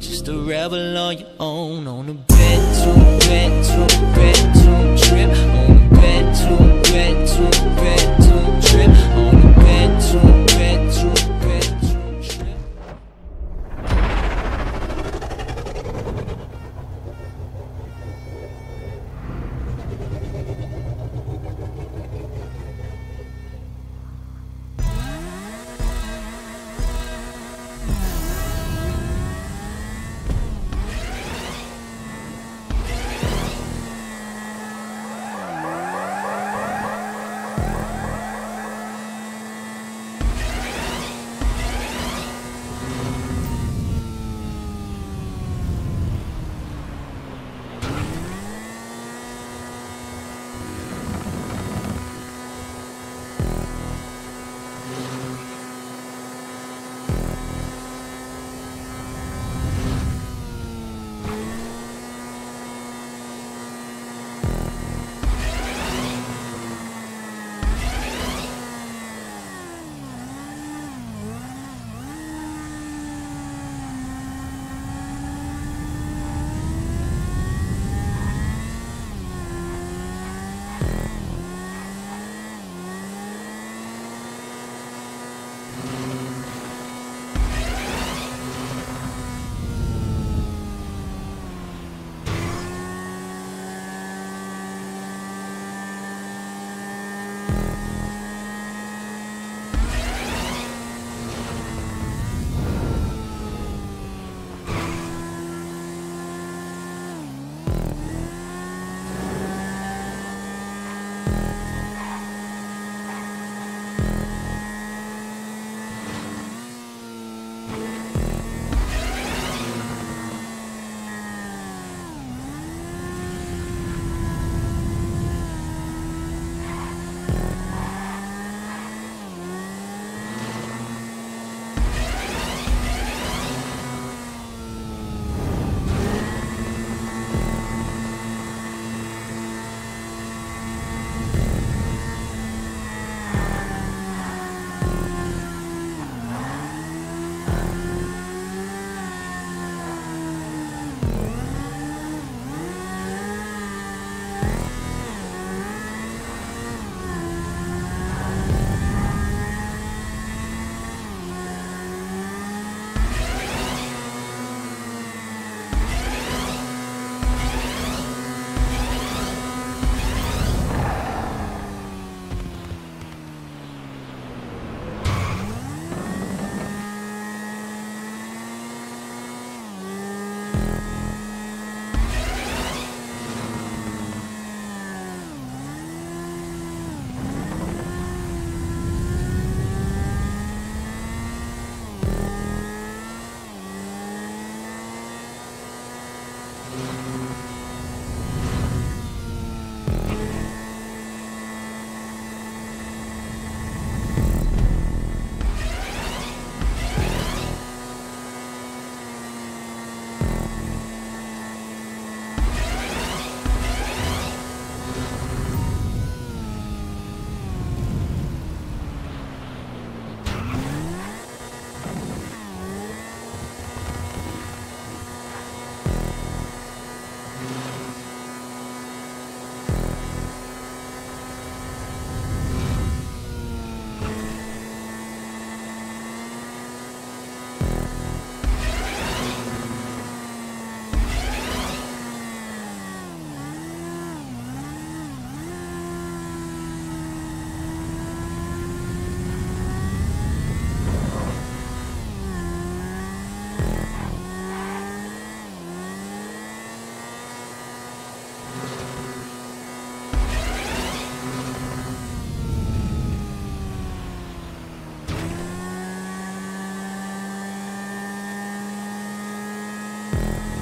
Just a rebel on your own On a bed to bed to bed to trip. On a bed to bed to bed to trip. On a bed Yeah.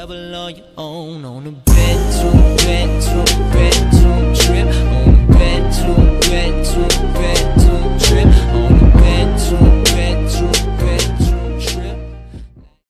travel on your own on a bedroom, bedroom, bedroom trip.